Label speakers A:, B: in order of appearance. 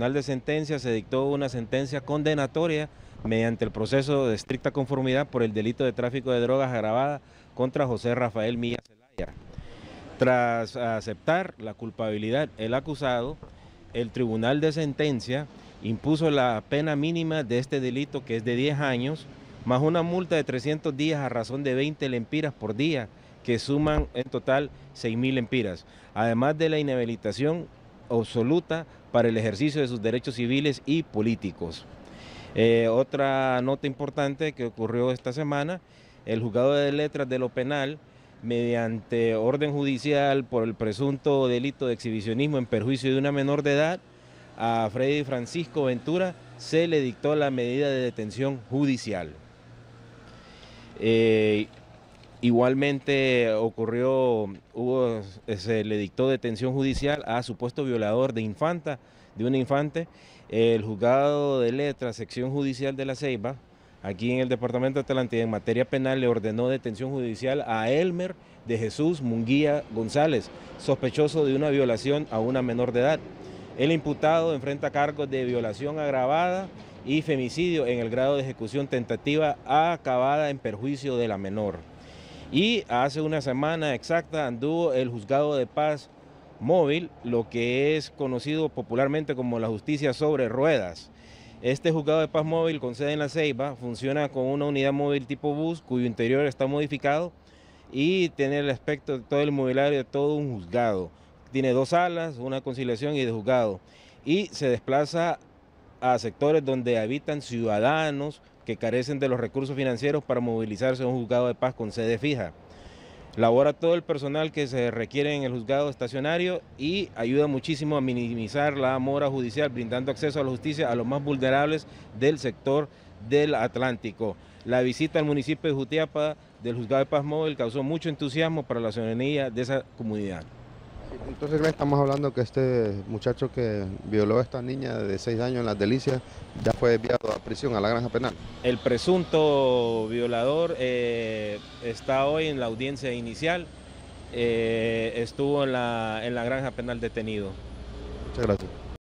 A: Tribunal de Sentencia se dictó una sentencia condenatoria mediante el proceso de estricta conformidad por el delito de tráfico de drogas agravada contra José Rafael Milla Zelaya. Tras aceptar la culpabilidad el acusado, el Tribunal de Sentencia impuso la pena mínima de este delito que es de 10 años, más una multa de 300 días a razón de 20 lempiras por día, que suman en total 6.000 lempiras, además de la inhabilitación absoluta para el ejercicio de sus derechos civiles y políticos. Eh, otra nota importante que ocurrió esta semana, el juzgado de letras de lo penal, mediante orden judicial por el presunto delito de exhibicionismo en perjuicio de una menor de edad, a Freddy Francisco Ventura se le dictó la medida de detención judicial. Eh, igualmente ocurrió, hubo, se le dictó detención judicial a supuesto violador de infanta, de una infante, el juzgado de letras, sección judicial de la Ceiba, aquí en el departamento de Atlántida, en materia penal, le ordenó detención judicial a Elmer de Jesús Munguía González, sospechoso de una violación a una menor de edad. El imputado enfrenta cargos de violación agravada y femicidio en el grado de ejecución tentativa acabada en perjuicio de la menor. Y hace una semana exacta anduvo el juzgado de paz móvil, lo que es conocido popularmente como la justicia sobre ruedas. Este juzgado de paz móvil con sede en La Ceiba funciona con una unidad móvil tipo bus cuyo interior está modificado y tiene el aspecto de todo el mobiliario de todo un juzgado tiene dos salas, una conciliación y de juzgado, y se desplaza a sectores donde habitan ciudadanos que carecen de los recursos financieros para movilizarse a un juzgado de paz con sede fija. Labora todo el personal que se requiere en el juzgado estacionario y ayuda muchísimo a minimizar la mora judicial, brindando acceso a la justicia a los más vulnerables del sector del Atlántico. La visita al municipio de Jutiapa del juzgado de paz móvil causó mucho entusiasmo para la ciudadanía de esa comunidad.
B: Entonces estamos hablando que este muchacho que violó a esta niña de 6 años en las delicias ya fue enviado a prisión, a la granja penal.
A: El presunto violador eh, está hoy en la audiencia inicial, eh, estuvo en la, en la granja penal detenido.
B: Muchas gracias.